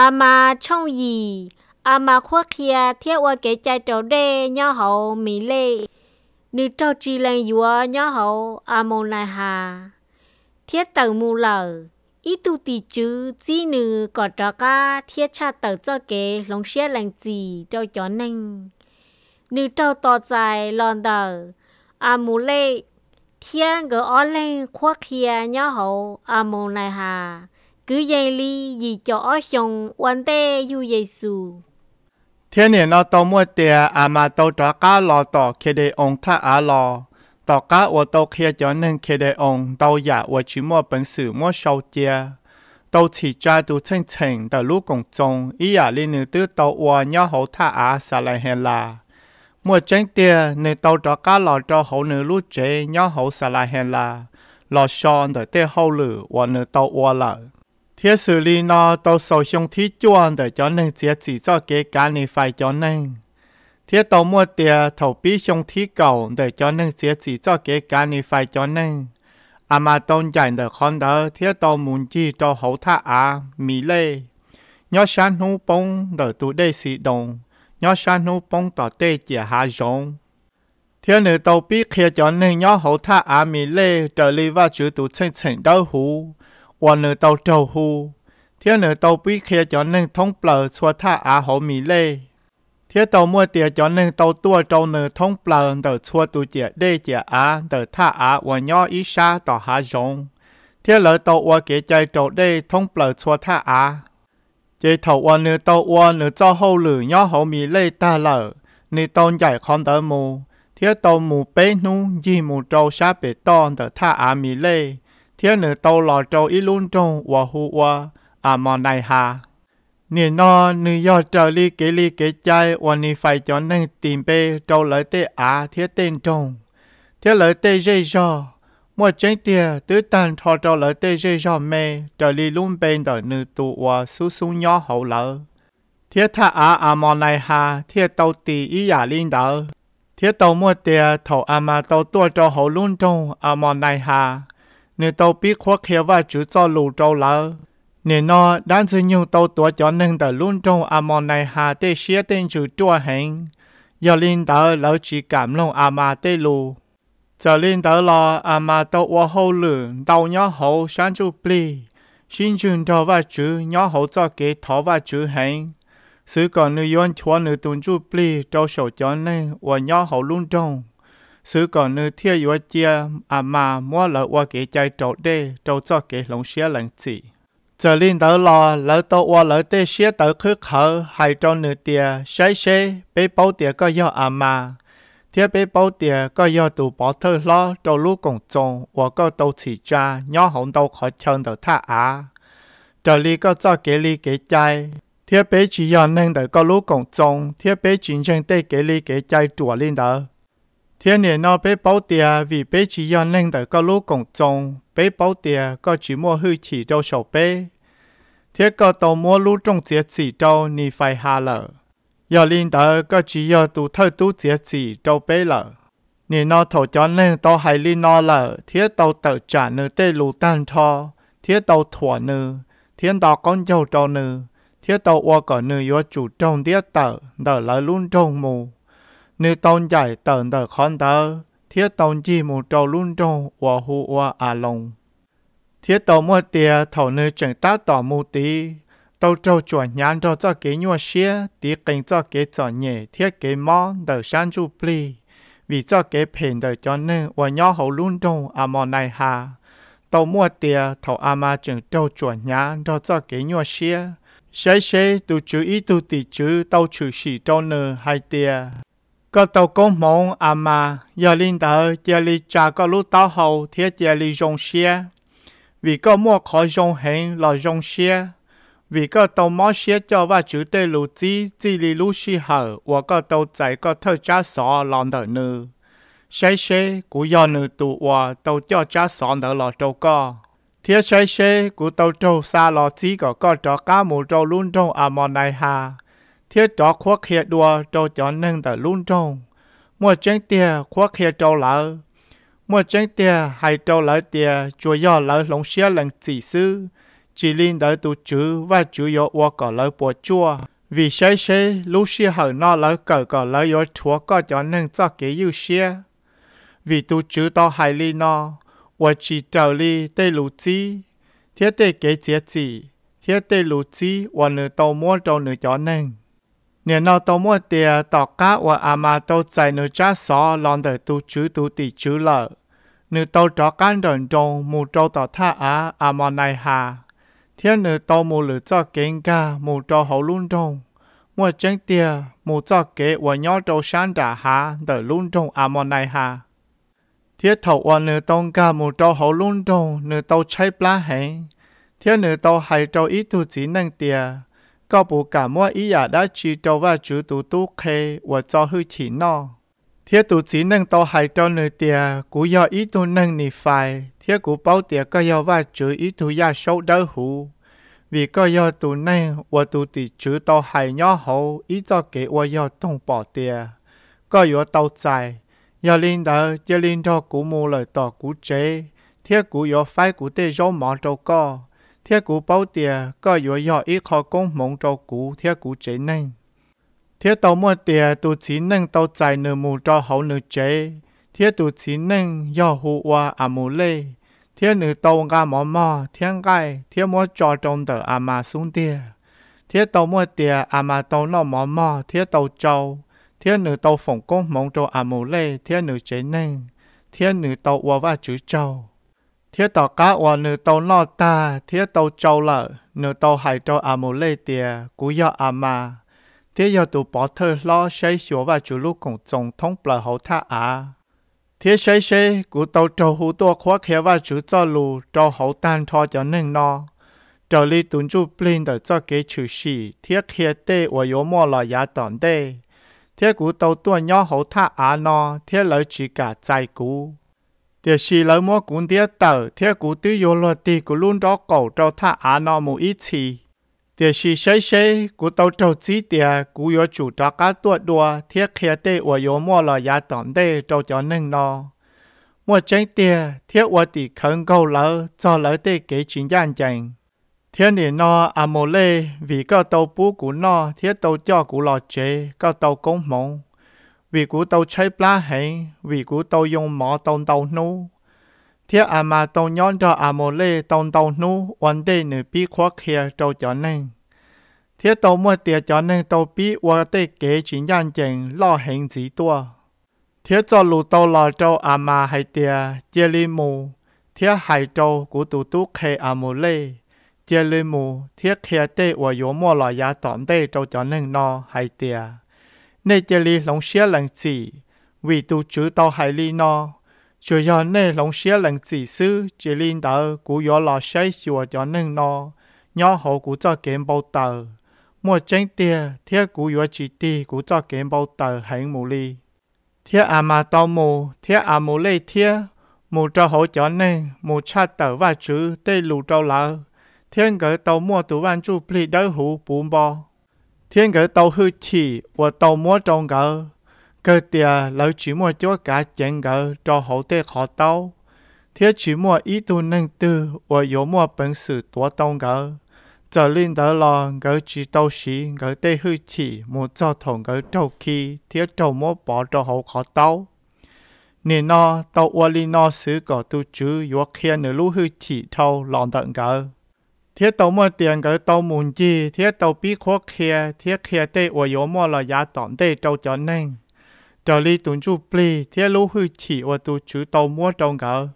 à mà trong gì à mà khoa kia thiết qua cái trái trầu đê nhỏ hậu mỹ lệ nữ trâu chi lên dùa nhỏ hậu à môn này hà thiết tờ mù lờ ít tu tì chứ chỉ nữ có trò ca thiết cha tờ cho kế lòng xe lành gì cho chó nâng nữ trâu to dài lòn đờ à mù lệ thiên gỡ ó lên khoa kia nhỏ hậu à môn này hà cứ dây ly gì cho xong quan tê yu Giêsu thiên nhiên nó tao mua tiền à mà tao trả cá lò tỏ khi để ông thả à lò. Tao cá ở tao khi cho nên khi để ông, tao giả ở chỉ mua bản sự mua sầu chia tao chỉ ra tu chân chân tao lúc công trong ý à liên nữ tư tao ở nhau hậu thả à xả lại hẹn là. Mua chân tiền nên tao trả cá lò cho hậu nữ lúc chế nhau hậu xả lại hẹn là. Lò son để tê hậu lử và nữ tao ở lại thiết xử lý nó tàu sầu xong thí chuan để cho nên chỉ chỉ cho cái cá này phải cho nên thiết tàu mua tiền thầu bí xong thí cầu để cho nên chỉ chỉ cho cái cá này phải cho nên à mà tôn giải để con đó thiết tàu muốn chi cho hậu thả à mỹ lê nhớ sáng hú bông để tụ đây sĩ đồng nhớ sáng hú bông tỏ tê chỉ hạ rộng thiết nữ tàu bí kia cho nên nhớ hậu thả à mỹ lê trở lý và chữ tụ chân chân đau hú วันเนอเตาเจ้าหูเที่ยเนอเตาปีเคียจอนหนึ่งท้องเปล่าชัวท่าอาหอมีเล่เที่ยเตามัวเตียจอนหนึ่งเตาตัวเจ้าเนอท้องเปล่าเตาชัวตูเจียได้เจียอาเตาท่าอาวันย่ออีชาต่อหาจงเที่ยเหลือเตาวัวเกใจเจ้าได้ท้องเปล่าชัวท่าอาเจถาวันเนอเตาวัวเนอเจ้าหูหรือย่อหอมีเล่ตาเหล่ในตอนใหญ่คอนเตอร์มูเที่ยเตาหมูเป้นูยี่หมูเจ้าชาเปตอนเตาท่าอามีเล่ thiên nữ tàu lò trâu y luôn trong và hù và à mò này hà. Nè nó nữ do trở li kế li kế chai và nì phải cho nên tìm bê, trâu lợi tê á, thiết tên trông thiết lợi tê dây do, mua chân tia tứ tàn thọ trâu lợi tê dây do mê trở li luôn bên đời nữ tụ và su su nhỏ hậu lỡ. Thiết tha á à mò này hà, thiết tàu tì y giả linh đỡ. Thiết tàu mua tia thầu à mà tàu tua cho hậu luôn trong à mò này hà nếu tàu biết khoác khéo và chú cho lù trâu lỡ. Nếu nó đang dư nhiều tàu tuổi cho nên đã luôn trong à mòn này hà tê xía tên chú chua hình. Giờ linh đỡ lỡ chỉ cảm lòng à mà tê lù. Giờ linh đỡ lo à mà tàu qua hậu lử tàu nhỏ hậu sáng chú bì. Xin chừng cho và chú nhỏ hậu cho kế thó và chú hình. Sự còn nữ yon chua nữ tuần chú bì trâu sổ cho nên và nhỏ hậu luôn trong sư còn nữ thiê yếu chia à mà mua lỡ qua kế chạy trâu đê trâu cho kế lồng xía lần chỉ giờ linh tớ lo, lỡ tớ qua lỡ tê xía tớ khứ khở hai trâu nữ tia say xế, bế bao tia có do à mà. Thiê bế bao tia có do tụ bỏ thơ lo trâu lũ cùng trông qua có tàu chỉ cha nhỏ hồng tàu khỏi chân tớ tha à. á giờ li có cho kế li kế chạy thiê bế chỉ do nên đỡ có lũ cùng trông thiê bế chính chân tê kế li kế chạy chùa linh đỡ thiên niên nó bé bảo tiề vì bé chỉ chỉ 要 nên được các lũ cộng trồng bé bảo tiề có chỉ mua hư chỉ đâu sầu bé thế có tàu mua lũ trong chế chỉ đâu ni phải hà lợ giờ linh đỡ có chỉ chỉ 要 tụ thơ tụ chế chỉ đâu bé lợ niên nó thổ cho nên tàu hay linh nó lợ thế tàu tự trả nữ tê lũ tan thọ thế tàu thỏa nữ thiên tàu con dâu trâu nữ thế tàu qua cỡ nữ yếu chủ trong tiết tờ đỡ lỡ luôn trong mù nếu tôn giải tận tờ con tờ, thiết tôn chi một trâu luôn trâu và hù và à lòng. Thiết tôn mua tìa thầu nữ chẳng ta tỏ mù tí, tàu trâu chuẩn nhãn cho cho kế nhua xía, tí kinh cho kế cho nhẹ thiết kế mò tờ sáng chú pli, vì cho kế phền tờ cho nữ và nhỏ hậu luôn trâu à mò này hà. Tàu mua tìa thầu à mà chẳng trâu chuẩn nhãn cho cho kế nhua xía, Sẽ sẽ tu chữ ý tu tỷ chữ tàu chữ sĩ cho nữ hai tìa có tàu công mong à mà, giờ linh tờ, giờ li trả có lúc tao hậu thiết giờ li dùng xe vì có mua khó dùng hình là dùng xe vì có tàu mò xe cho và chữ tê lũ chi chi li lũ xì hở. Và có tàu chạy có thơ trả sọ lòng đỡ nữ xe xe của do nữ tụ và tàu cho trả sọ đỡ lọ trâu co. Thiết xe xe của tàu trâu xa lọ chi có có trò cá mù trâu luôn trong à mòn này hà thiết cho khóa khía đua trâu cho nâng tờ luôn trong mua chân tia khóa khía trâu lỡ. Mua chân tia hay trâu lỡ tia, chùa do lỡ lông xía lần chỉ sư chỉ linh đỡ tu chữ và chú yếu ua cỏ lỡ bùa chua. Vì sẽ sẽ lúc xía hở nó lỡ cờ cỏ lỡ yếu chúa có cho nâng cho kế yêu xía. Vì tu chữ to hay li nó Ua chỉ trở li tê lũ chi thiết tê kế chế chỉ, thiết tê lũ chi ua nửa tàu mua tàu nửa cho nếu nó tàu mua tiền tỏ cá và à mà tàu chạy nửa cha xó lòng để tu chữ tu tỷ chữ lợ nửa tàu cho căn đồn trong mù trâu tỏ tha á à mà này hà thiên nửa tàu mù lửa cho kiến ca mù trâu hậu luôn trong mua chân tiền mù cho kế và nhỏ có bộ cả mua ý giả đã chỉ cho và chú tu tu khê, và cho hư chỉ nó thiết tu chỉ năng tàu hay cho nửa tiền cú do ít tu năng nì phải thiết cú bao tiền có do và chú ít tu ya sâu đỡ vì có do tu năng và tu tỷ chủ tàu hay nhỏ hậu, ý cho kế và do tông bỏ tiền có do tàu dài giờ linh đỡ giờ linh cho cú mua lời tỏ cú chế thiết cú do phải cú tê gió mỏ trâu co thiết cú bao tiền có yếu yếu ít khó công mong cho cú thiết cú chế nâng. thiết tàu mua tiền tù chí nâng tàu chạy nửa mù cho hậu nửa chế thiết tù chí nâng yếu hụ qua à mù lê thiết nửa tàu ngà mò mỏ thiết gai thiết mua cho trong tờ à mà xuống tiền thiết tàu mua tiền à mà tàu nó mỏ mò, thiết tàu châu, thiết nửa tàu phỏng công mong cho à mù lê thiết nửa chế nâng, thiết nửa tàu hòa và chữ châu thiết tàu cá và nữ tàu nọ ta thiết tàu châu lợ nữ tàu hải cho à mù lê tìa cú yo à mà. Thiết yo tụ bỏ thơ lo xây sửa và chủ lúc cùng tổng thống bờ hậu tha à thiết xây xây cú tàu trâu hú tua khóa khé và chủ cho lù trâu hậu tan thọ cho nên nọ trở li tuần chú plin để cho kế chữ sĩ thiết khía tê và yếu mò là giá tòn tê. Thế cú tàu tua nhỏ hậu tha à nọ, thế lợi chỉ cả trái cú thì xì lỡ mua cũng tiếc tờ thế cú tư yếu lo tì cú luôn đó cổ trâu tha á nó một ít thì thì xì xây xây cú tàu trâu chỉ tía cú yếu chủ cho cá tua đua thế khía tê và yếu mua là giá tòn tê, trâu cho nâng nó mua chân tía thế và tì khẩn câu lỡ, cho lỡ tê kế chuyện gian chừng. thiên địa nó à mồ lê, vì có tàu bú của nó thiết tàu cho của lò chế, có tàu công mộng vì cú tàu cháy plá hẹn, vì cú tàu dùng mỏ tàu tàu nu. Thiết à mà tàu nhón cho à mồ lê tàu tàu nu vấn đề nữ bí khoa kia tàu cho nên thiết tàu mua tiền cho nên tàu bí và tê kế chuyện gian chừng lo hẹn gì tua. Thiết cho lù tàu lò trâu à mà hay tiền chia li mù. Thiết hay trâu cú tụ tú khê à mồ lê. Chia lê mù thiết kia tê và yếu mua lò giá tọn tê trâu cho nên no hay tìa nay giờ li lòng xía lần chỉ, vì tu chữ tao hay li no. Chủ yếu nay lòng xía lần chỉ sư, chỉ linh đỡ cú yếu lò xây chùa cho nên no. Nhỏ hậu cú cho kiếm bao tờ. Mua chân tiền thiết cú yếu chỉ ti cú cho kiếm bao tờ hành mù li, Thiết à mà tao mù, thiết à mù lê thiết, mù cho hậu cho nên, mù cha tờ và chữ tê lù trâu lỡ thiên gỡ tàu mua tủ văn chu pli đỡ hủ bùn bò thiên gỡ tàu hư chỉ và tàu mua trong gỡ cơ tia lỡ chỉ mua cho cả chén gỡ cho hậu tế khó tàu thiên chỉ mua ý tu nâng tư và yếu mua bản sự tua tông giờ linh đỡ lo gỡ chỉ tàu xí gỡ tê hư chỉ một cho thòng gỡ trâu khi thiên trâu mua bỏ cho hậu khó tàu nên nó tàu qua linh nó xử có tu chữ yếu kia nửa lũ hư chỉ thâu lòng tận thế tàu mua tiền cái tàu mùn chi thế tàu bị khó khè thế khè tê ở yếu mua là giá tỏn tê trâu cho nên trở đi tuần chu pli thế lũ hư chỉ ở tu chữ tàu mua trong cái